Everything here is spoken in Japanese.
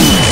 you